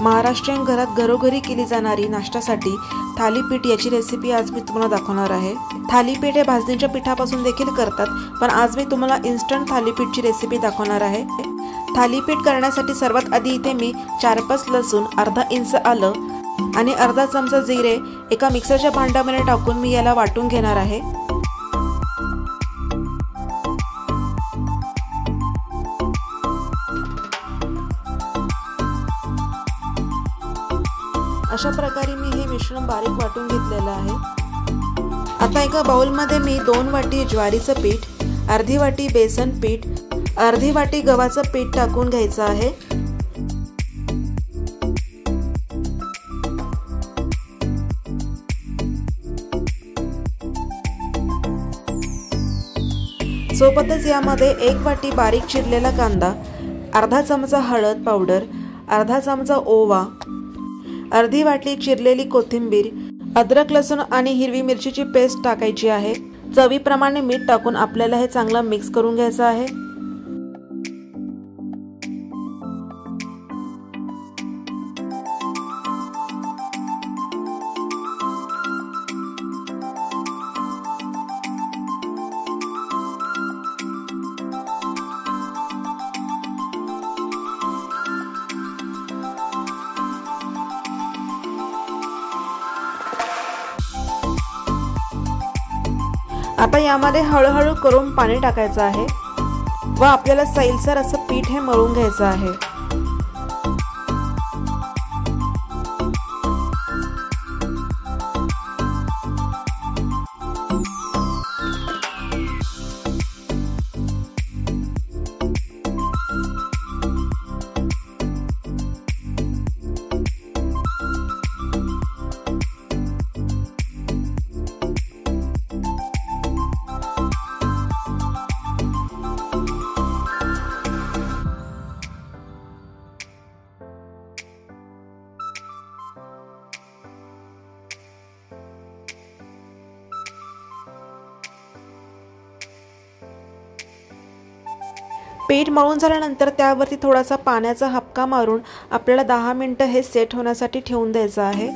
महाराष्ट्रीयन घरात घरोघरी केली जाणारी नाश्त्यासाठी थालीपीठ याची रेसिपी आज मी तुम्हाला दाखवणार आहे. थालीपीठ हे भाजणीच्या पिठापासून देखील करतात पण आज मी तुम्हाला इन्स्टंट थालीपीठची रेसिपी दाखवणार आहे. थालीपीठ करण्यासाठी सर्वात आधी इथे मी चार पाच लसूण अर्धा इंच आलं आणि अर्धा चमचा जिरे एका मिक्सरच्या भांड्यामध्ये टाकून मी याला वाटून घेणार आहे. अशा प्रकारे मी हे मिश्रण बारीक वाटून घेतलेलं आहे. आता एका बाउलमध्ये मी दोन वाटी ज्वारीचं पीठ अर्धी वाटी बेसन पीठ अर्धी वाटी गव्हाचं पीठ टाकून घ्यायचं आहे. सोबतच यामध्ये एक वाटी बारीक चिरलेला कांदा अर्धा चमचा हळद पावडर अर्धा चमचा ओवा अर्धी वाटली चिरलेली कोथिंबीर अद्रक लसूण आणि हिरवी मिरचीची पेस्ट टाकायची आहे. चवीप्रमाणे मीठ टाकून आपल्याला हे चांगलं मिक्स करून घ्यायचं आहे. आता यामध्ये हळूहळू करून पाणी टाकायचं आहे व आपल्याला सैलसर असं पीठ हे मळून घ्यायचं आहे. पीठ मळून झाल्यानंतर त्यावरती थोडासा पाण्याचा हपका मारून आपल्याला दहा मिनटं हे सेट होण्यासाठी ठेवून द्यायचं आहे.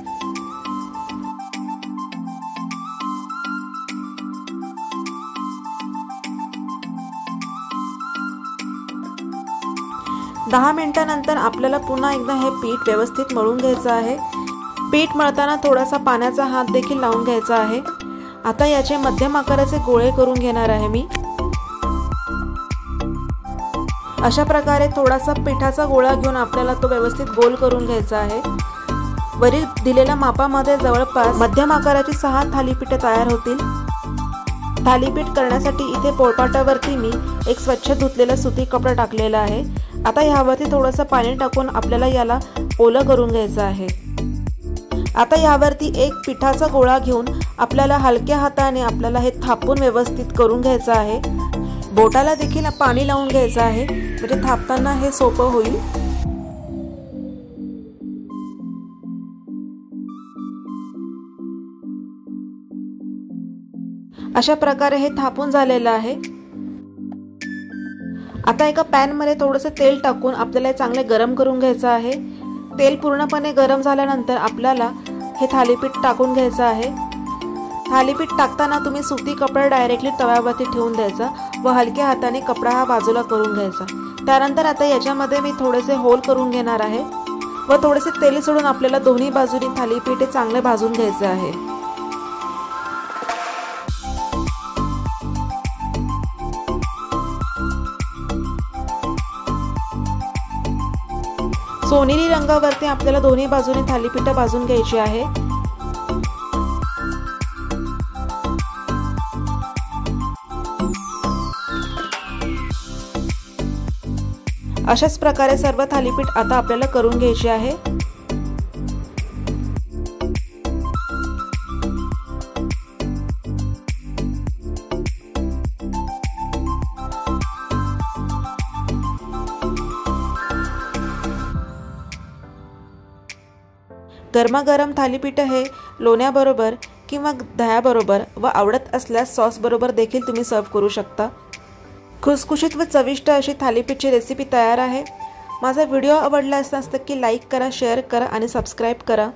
दहा मिनिटानंतर आपल्याला पुन्हा एकदा हे पीठ व्यवस्थित मळून घ्यायचं आहे. पीठ मळताना थोडासा पाण्याचा हात देखील लावून घ्यायचा आहे. आता याचे मध्यम आकाराचे गोळे करून घेणार आहे मी. अशा प्रकारे थोडासा पिठाचा गोळा घेऊन आपल्याला तो व्यवस्थित गोल करून घ्यायचा आहे. वरील दिलेल्या मापामध्ये जवळपास मध्यम आकाराची सहा थालीपीठं तयार होतील. थालीपीठ करण्यासाठी इथे पोळपाटावरती मी एक स्वच्छ धुतलेला सुती कपडा टाकलेला आहे. आता ह्यावरती थोडंसं पाणी टाकून आपल्याला याला ओलं करून घ्यायचं आहे. आता यावरती एक पिठाचा गोळा घेऊन आपल्याला हलक्या हाताने आपल्याला हे थापून व्यवस्थित करून घ्यायचं आहे. बोटाला देखील पाणी लावून घ्यायचं आहे. म्हणजे थापताना हे सोपं होईल. अशा प्रकारे हे थापून झालेलं आहे. आता एका पॅनमध्ये थोडंसं तेल टाकून आपल्याला चांगले गरम करून घ्यायचं आहे. तेल पूर्णपणे गरम झाल्यानंतर आपल्याला हे थालीपीठ टाकून घ्यायचं आहे. थालीपीठ टाकताना तुम्ही सुती कपडा डायरेक्टली तव्यावरती ठेवून द्यायचा व हलक्या हाताने कपडा हा बाजूला करून घ्यायचा. त्यानंतर आता याच्यामध्ये मी थोडेसे होल करून घेणार आहे व थोडेसे तेल सोडून आपल्याला दोन्ही बाजूनी थालीपीठ चांगले भाजून घ्यायचे आहे. सोनेरी रंगावरती आपल्याला दोन्ही बाजूने थालीपीठ भाजून घ्यायची आहे. अशाच प्रकारे सर्व थालीपीठ आता आपल्याला करून घ्यायचे आहे. गरमागरम थालीपीठ हे लोण्याबरोबर किंवा दह्याबरोबर व आवडत असल्यास सॉसबरोबर देखील तुम्ही सर्व करू शकता. खुसखुशीत व चविष्ट अशी थालीपीठची रेसिपी तयार आहे. माझा व्हिडिओ आवडला असताच की लाईक करा शेअर करा आणि सबस्क्राईब करा.